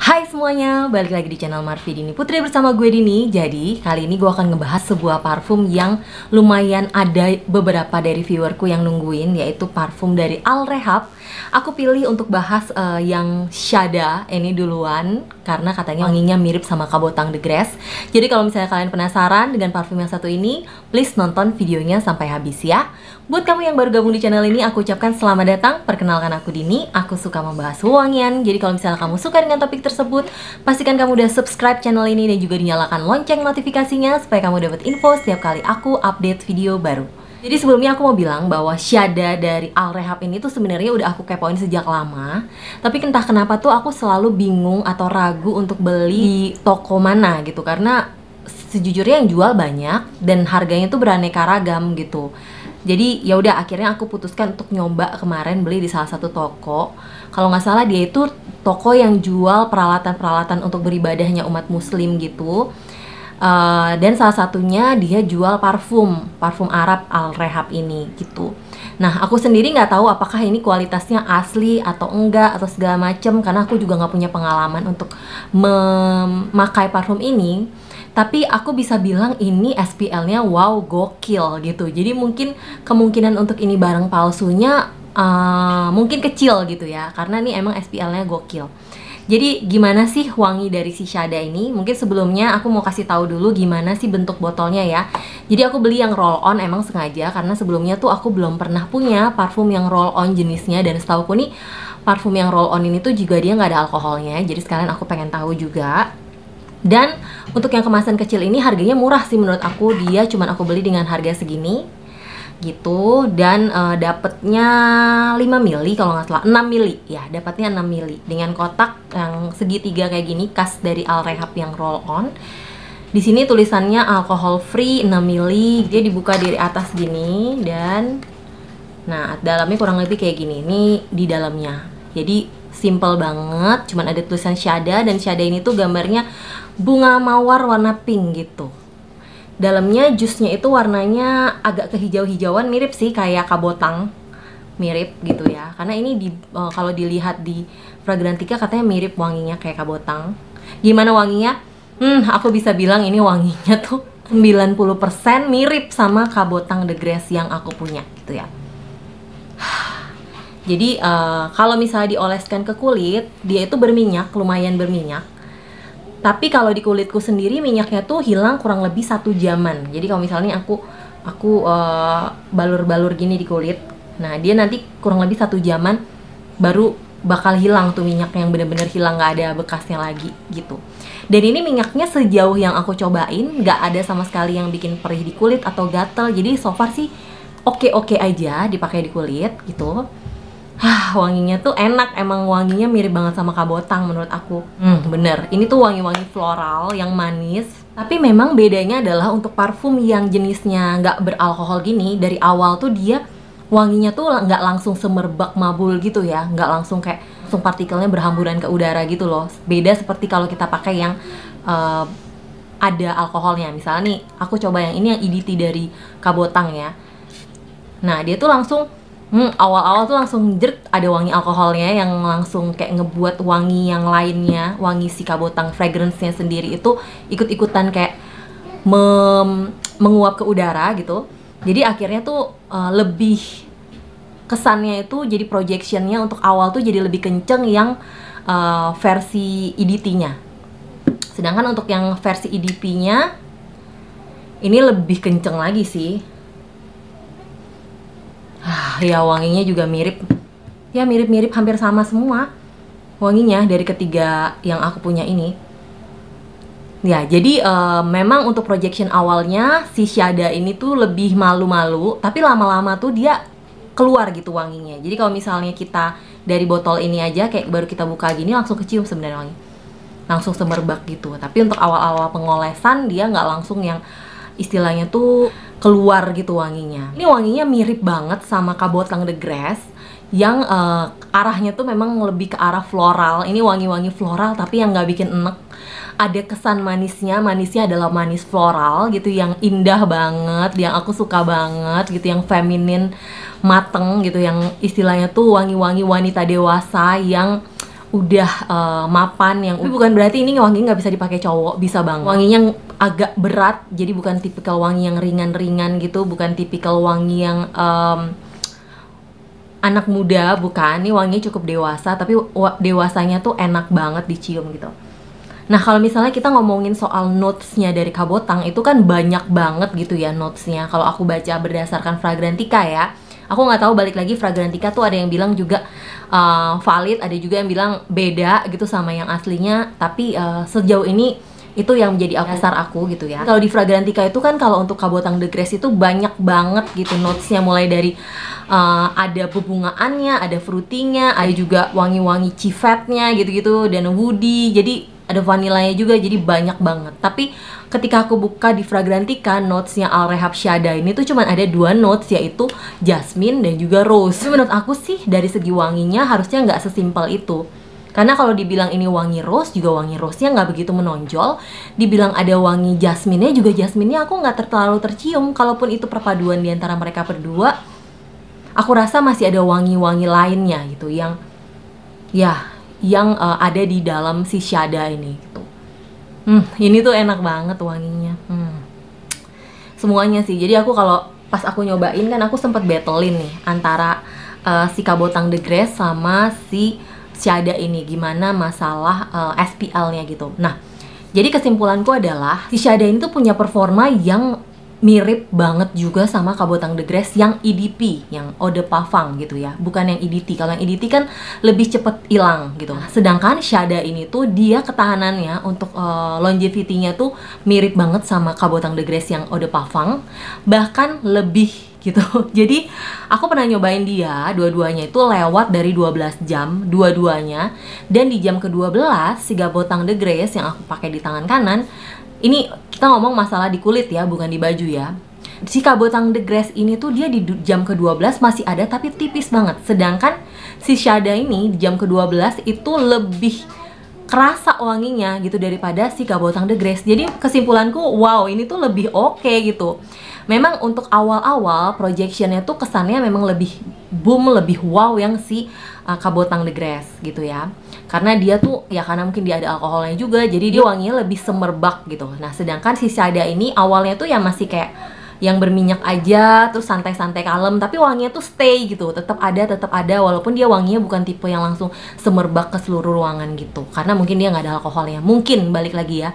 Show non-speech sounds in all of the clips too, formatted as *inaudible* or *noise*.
Hai semuanya, balik lagi di channel Marvi Dini Putri bersama gue Dini. Jadi kali ini gue akan ngebahas sebuah parfum yang lumayan ada beberapa dari viewerku yang nungguin Yaitu parfum dari Al Rehab. Aku pilih untuk bahas uh, yang Shada ini duluan Karena katanya wanginya mirip sama Kabotang The Grass. Jadi kalau misalnya kalian penasaran dengan parfum yang satu ini Please nonton videonya sampai habis ya. Buat kamu yang baru gabung di channel ini, aku ucapkan selamat datang. Perkenalkan aku Dini, aku suka membahas wangian. Jadi kalau misalnya kamu suka dengan topik Pastikan kamu udah subscribe channel ini dan juga dinyalakan lonceng notifikasinya Supaya kamu dapat info setiap kali aku update video baru. Jadi sebelumnya aku mau bilang bahwa Syada dari Al Rehab ini tuh sebenarnya udah aku kepoin sejak lama. Tapi entah kenapa tuh aku selalu bingung atau ragu untuk beli di toko mana gitu. Karena sejujurnya yang jual banyak dan harganya tuh beraneka ragam gitu jadi ya udah akhirnya aku putuskan untuk nyoba kemarin beli di salah satu toko. Kalau nggak salah dia itu toko yang jual peralatan-peralatan untuk beribadahnya umat muslim gitu. Uh, dan salah satunya dia jual parfum parfum Arab Al Rehab ini gitu nah aku sendiri nggak tahu apakah ini kualitasnya asli atau enggak atau segala macem karena aku juga nggak punya pengalaman untuk memakai parfum ini. Tapi aku bisa bilang ini SPL-nya wow gokil gitu. Jadi mungkin kemungkinan untuk ini barang palsunya uh, mungkin kecil gitu ya. Karena ini emang SPL-nya gokil jadi gimana sih wangi dari si Shada ini? Mungkin sebelumnya aku mau kasih tahu dulu gimana sih bentuk botolnya ya. Jadi aku beli yang roll on emang sengaja karena sebelumnya tuh aku belum pernah punya parfum yang roll on jenisnya dan setahu aku nih parfum yang roll on ini tuh juga dia nggak ada alkoholnya. Jadi sekalian aku pengen tahu juga. Dan untuk yang kemasan kecil ini harganya murah sih menurut aku. Dia cuma aku beli dengan harga segini gitu dan uh, dapatnya 5 mili kalau nggak salah 6 mili. Ya dapatnya 6 mili. Dengan kotak yang segitiga kayak gini khas dari Al Rehab yang roll on di sini tulisannya alkohol free 6 mili. Dia dibuka dari atas gini dan nah dalamnya kurang lebih kayak gini. Ini di dalamnya. Jadi simple banget cuman ada tulisan Shada dan Shada ini tuh gambarnya bunga mawar warna pink gitu dalamnya jusnya itu warnanya agak kehijau-hijauan mirip sih kayak kabotang. Mirip gitu ya. Karena ini di uh, kalau dilihat di fragrantika katanya mirip wanginya kayak kabotang. Gimana wanginya? Hmm aku bisa bilang ini wanginya tuh 90% mirip sama kabotang the grass yang aku punya gitu ya. Jadi uh, kalau misalnya dioleskan ke kulit dia itu berminyak lumayan berminyak tapi kalau di kulitku sendiri minyaknya tuh hilang kurang lebih satu jaman. Jadi kalau misalnya aku aku eh, balur-balur gini di kulit nah dia nanti kurang lebih satu jaman baru bakal hilang tuh minyak yang bener-bener hilang nggak ada bekasnya lagi gitu. Dan ini minyaknya sejauh yang aku cobain nggak ada sama sekali yang bikin perih di kulit atau gatel. Jadi so far sih oke-oke aja dipakai di kulit gitu Hah, wanginya tuh enak, emang wanginya mirip banget sama kabotang menurut aku. Hmm, bener. Ini tuh wangi-wangi floral yang manis. Tapi memang bedanya adalah untuk parfum yang jenisnya nggak beralkohol gini, dari awal tuh dia wanginya tuh nggak langsung semerbak mabul gitu ya, nggak langsung kayak langsung partikelnya berhamburan ke udara gitu loh. Beda seperti kalau kita pakai yang uh, ada alkoholnya. Misalnya nih, aku coba yang ini yang EDT dari kabotang ya. Nah, dia tuh langsung hmm, awal-awal tuh langsung jerk ada wangi alkoholnya yang langsung kayak ngebuat wangi yang lainnya wangi si kabotang fragrance-nya sendiri itu ikut-ikutan kayak mem menguap ke udara gitu. Jadi akhirnya tuh uh, lebih kesannya itu jadi projectionnya untuk awal tuh jadi lebih kenceng yang uh, versi EDT-nya sedangkan untuk yang versi EDP-nya ini lebih kenceng lagi sih ya wanginya juga mirip. Ya mirip-mirip hampir sama semua wanginya dari ketiga yang aku punya ini. Ya jadi uh, memang untuk projection awalnya si Shada ini tuh lebih malu-malu tapi lama-lama tuh dia keluar gitu wanginya. Jadi kalau misalnya kita dari botol ini aja kayak baru kita buka gini langsung kecium sebenarnya wangi. Langsung semerbak gitu. Tapi untuk awal-awal pengolesan dia nggak langsung yang istilahnya tuh keluar gitu wanginya. Ini wanginya mirip banget sama Kabotang The Grass yang uh, arahnya tuh memang lebih ke arah floral. Ini wangi-wangi floral tapi yang nggak bikin enek. Ada kesan manisnya, manisnya adalah manis floral gitu yang indah banget, yang aku suka banget gitu, yang feminin, mateng gitu, yang istilahnya tuh wangi-wangi wanita dewasa yang udah uh, mapan yang tapi bukan berarti ini wangi nggak bisa dipakai cowok bisa banget wanginya agak berat. Jadi bukan tipikal wangi yang ringan-ringan gitu bukan tipikal wangi yang um, anak muda bukan. Ini wanginya cukup dewasa tapi dewasanya tuh enak banget dicium gitu. Nah kalau misalnya kita ngomongin soal notesnya dari Kabotang itu kan banyak banget gitu ya notesnya. Kalau aku baca berdasarkan Fragrantica ya, aku nggak tahu balik lagi Fragrantica tuh ada yang bilang juga uh, valid ada juga yang bilang beda gitu sama yang aslinya. Tapi uh, sejauh ini itu yang menjadi dasar aku gitu ya. Kalau di Fragrantica itu kan kalau untuk Kabotang de Grace itu banyak banget gitu notesnya mulai dari uh, ada bebungaannya, ada fruitingnya, ada juga wangi-wangi civetnya gitu-gitu dan woody. Jadi ada vanilanya juga jadi banyak banget. Tapi ketika aku buka di Fragrantica notesnya Al Rehab Shada ini tuh cuman ada dua notes yaitu jasmine dan juga rose. Tapi menurut aku sih dari segi wanginya harusnya nggak sesimpel itu. Karena kalau dibilang ini wangi rose juga wangi rose-nya nggak begitu menonjol. Dibilang ada wangi jasmine-nya juga jasmine-nya aku nggak terlalu tercium. Kalaupun itu perpaduan di antara mereka berdua, aku rasa masih ada wangi-wangi lainnya gitu yang ya yang uh, ada di dalam si Shada ini gitu. Hmm, ini tuh enak banget wanginya. Hmm. Semuanya sih. Jadi aku kalau pas aku nyobain kan aku sempet battlein nih antara uh, si Kabotang de Grace sama si Siada ini gimana masalah uh, eh, SPL-nya gitu. Nah, jadi kesimpulanku adalah si Siada ini tuh punya performa yang mirip banget juga sama Kabotang de Grace yang EDP, yang Eau de Pavang gitu ya. Bukan yang EDT. Kalau yang EDT kan lebih cepet hilang gitu. Sedangkan Shada ini tuh dia ketahanannya untuk uh, longevity-nya tuh mirip banget sama Kabotang de Grace yang Eau de Pavang, bahkan lebih gitu. *laughs* Jadi aku pernah nyobain dia dua-duanya itu lewat dari 12 jam dua-duanya dan di jam ke-12 si Kabotang de Grace yang aku pakai di tangan kanan ini kita ngomong masalah di kulit ya, bukan di baju ya. Si kabotang the grass ini tuh dia di jam ke-12 masih ada tapi tipis banget. Sedangkan si Shada ini di jam ke-12 itu lebih kerasa wanginya gitu daripada si kabotang the grass. Jadi kesimpulanku wow ini tuh lebih oke okay, gitu. Memang untuk awal-awal projectionnya tuh kesannya memang lebih boom lebih wow yang si uh, kabotang the grass gitu ya. Karena dia tuh ya karena mungkin dia ada alkoholnya juga jadi dia wanginya lebih semerbak gitu. Nah sedangkan si Sada ini awalnya tuh ya masih kayak yang berminyak aja terus santai-santai kalem tapi wanginya tuh stay gitu. Tetap ada tetap ada walaupun dia wanginya bukan tipe yang langsung semerbak ke seluruh ruangan gitu. Karena mungkin dia nggak ada alkoholnya mungkin balik lagi ya.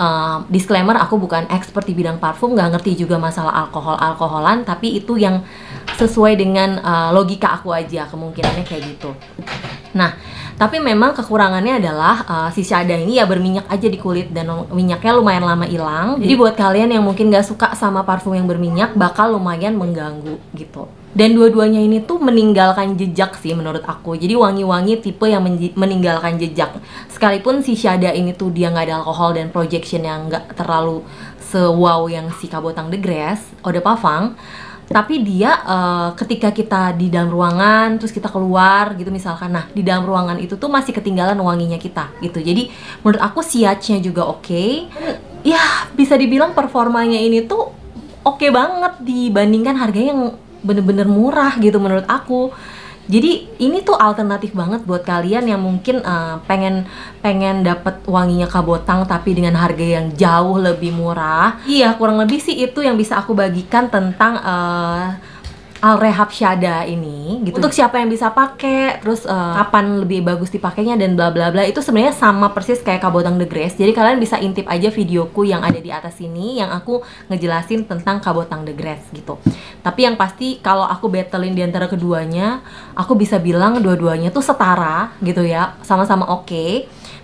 Uh, disclaimer aku bukan expert di bidang parfum nggak ngerti juga masalah alkohol alkoholan tapi itu yang sesuai dengan uh, logika aku aja kemungkinannya kayak gitu nah tapi memang kekurangannya adalah uh, si Shada ini ya berminyak aja di kulit dan minyaknya lumayan lama hilang. Jadi buat kalian yang mungkin gak suka sama parfum yang berminyak bakal lumayan mengganggu gitu. Dan dua-duanya ini tuh meninggalkan jejak sih menurut aku. Jadi wangi-wangi tipe yang meninggalkan jejak. Sekalipun si Shada ini tuh dia nggak ada alkohol dan projection yang nggak terlalu sewow yang si Kabotang de Grace, Eau de Pavang tapi dia uh, ketika kita di dalam ruangan terus kita keluar gitu misalkan. Nah di dalam ruangan itu tuh masih ketinggalan wanginya kita gitu. Jadi menurut aku siachnya juga oke. Okay. ya bisa dibilang performanya ini tuh oke okay banget dibandingkan harganya yang bener-bener murah gitu menurut aku jadi ini tuh alternatif banget buat kalian yang mungkin uh, pengen pengen dapat wanginya kabotang tapi dengan harga yang jauh lebih murah. Iya, kurang lebih sih itu yang bisa aku bagikan tentang uh, Al Rehab Shada ini gitu. Untuk siapa yang bisa pakai, terus uh, kapan lebih bagus dipakainya dan bla bla bla itu sebenarnya sama persis kayak Kabotang The Grace. Jadi kalian bisa intip aja videoku yang ada di atas sini yang aku ngejelasin tentang Kabotang The Grace gitu. Tapi yang pasti kalau aku battlein di antara keduanya, aku bisa bilang dua-duanya tuh setara gitu ya, sama-sama oke. Okay.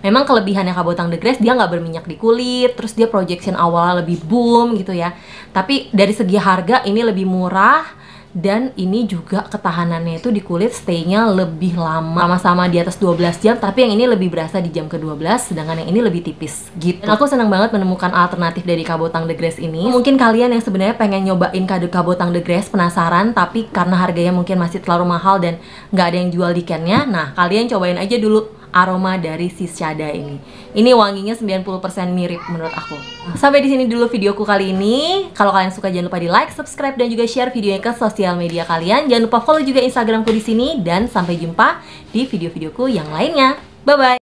Memang kelebihannya Kabotang The Grace dia nggak berminyak di kulit, terus dia projection awalnya lebih boom gitu ya. Tapi dari segi harga ini lebih murah dan ini juga ketahanannya itu di kulit stay-nya lebih lama. Sama-sama di atas 12 jam tapi yang ini lebih berasa di jam ke-12 sedangkan yang ini lebih tipis. Gitu. Dan aku senang banget menemukan alternatif dari kabotang the grass ini. Mungkin kalian yang sebenarnya pengen nyobain kado kabotang the grass penasaran tapi karena harganya mungkin masih terlalu mahal dan nggak ada yang jual di cannya nah kalian cobain aja dulu aroma dari si Shada ini. Ini wanginya 90% mirip menurut aku. Sampai di sini dulu videoku kali ini. Kalau kalian suka jangan lupa di like, subscribe dan juga share videonya ke sosial media kalian. Jangan lupa follow juga Instagramku di sini dan sampai jumpa di video-videoku yang lainnya. Bye-bye!